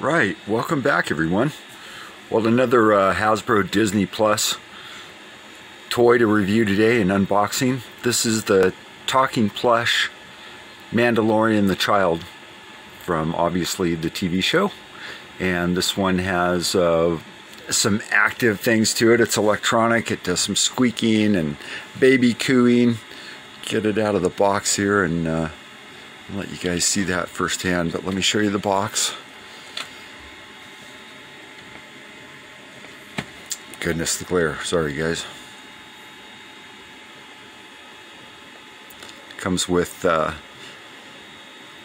Right, welcome back everyone. Well, another uh, Hasbro Disney Plus toy to review today and unboxing. This is the talking plush Mandalorian the Child from obviously the TV show. And this one has uh, some active things to it. It's electronic, it does some squeaking and baby cooing. Get it out of the box here and uh, let you guys see that firsthand, but let me show you the box. Goodness, the glare. Sorry, guys. Comes with, uh,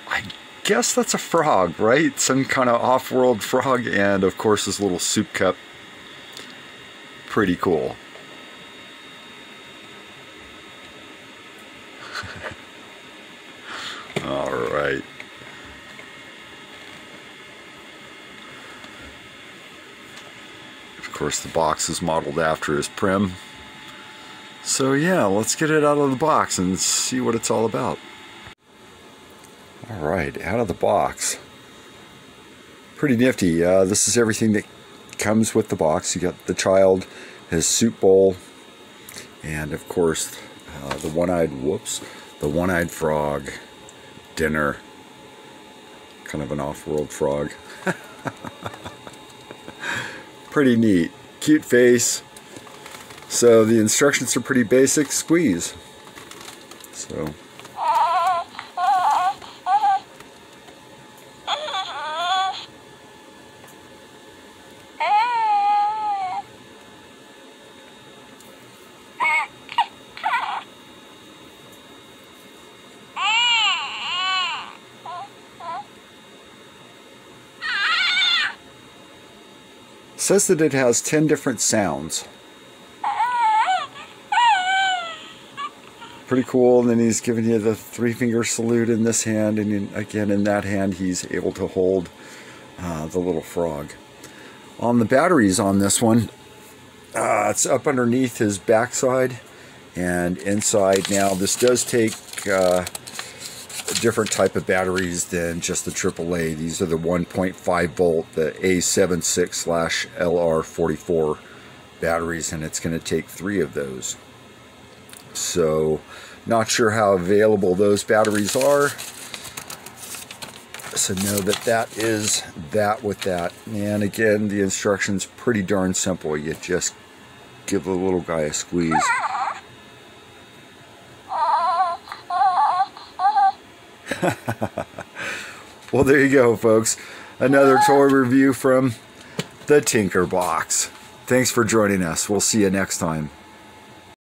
I guess that's a frog, right? Some kind of off-world frog, and of course this little soup cup. Pretty cool. All right. Of course, the box is modeled after his pram. So yeah, let's get it out of the box and see what it's all about. All right, out of the box. Pretty nifty. Uh, this is everything that comes with the box. You got the child, his soup bowl, and of course uh, the one-eyed, whoops, the one-eyed frog dinner. Kind of an off-world frog. Pretty neat. Cute face. So the instructions are pretty basic. Squeeze. So says that it has 10 different sounds. Pretty cool. And then he's giving you the three finger salute in this hand. And in, again, in that hand, he's able to hold uh, the little frog. On the batteries on this one, uh, it's up underneath his backside and inside. Now, this does take uh, different type of batteries than just the AAA. These are the 1.5 volt, the A76 slash LR44 batteries, and it's going to take three of those. So, not sure how available those batteries are. So know that that is that with that. And again, the instructions pretty darn simple. You just give the little guy a squeeze. well, there you go, folks. Another toy review from the Tinker Box. Thanks for joining us. We'll see you next time.